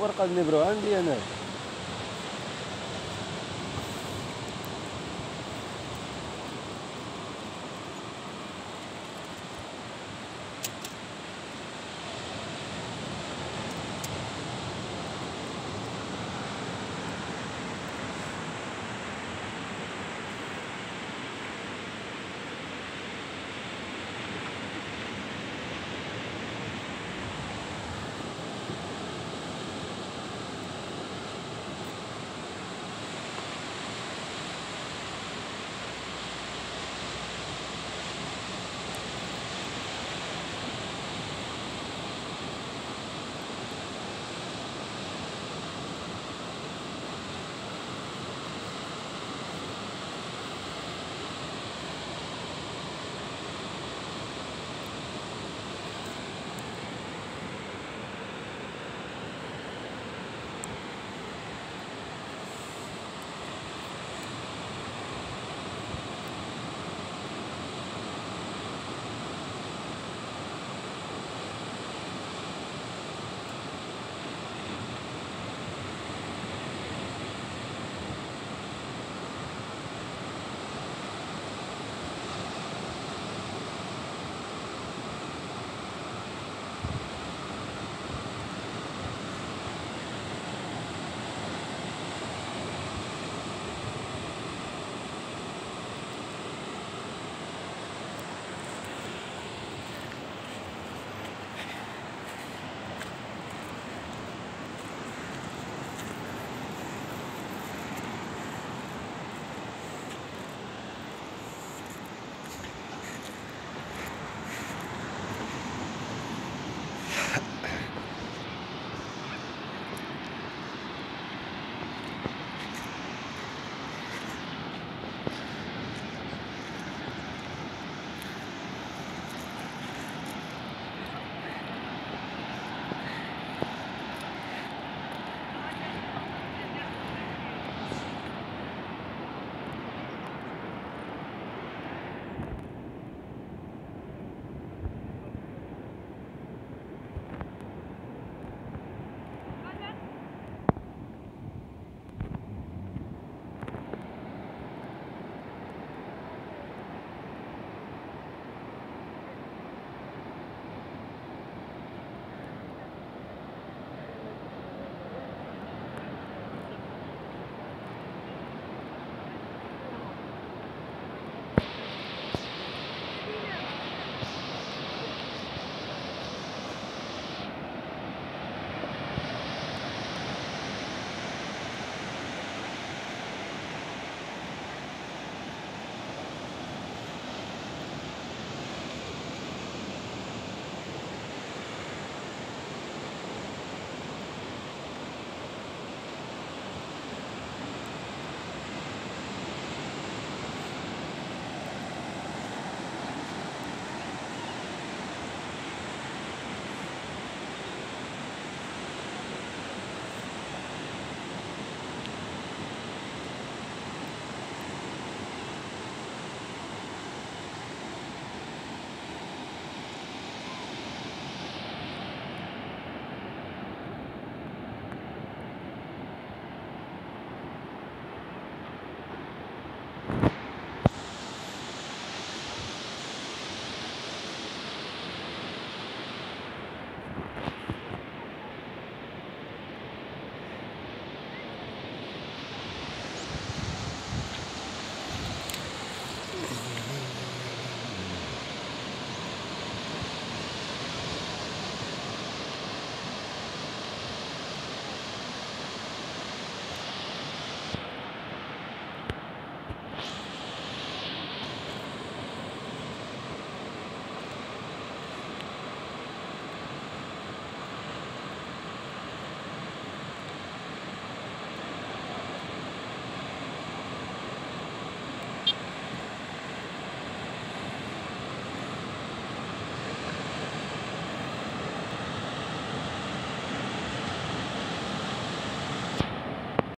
ورقة النبرو عندي أنا.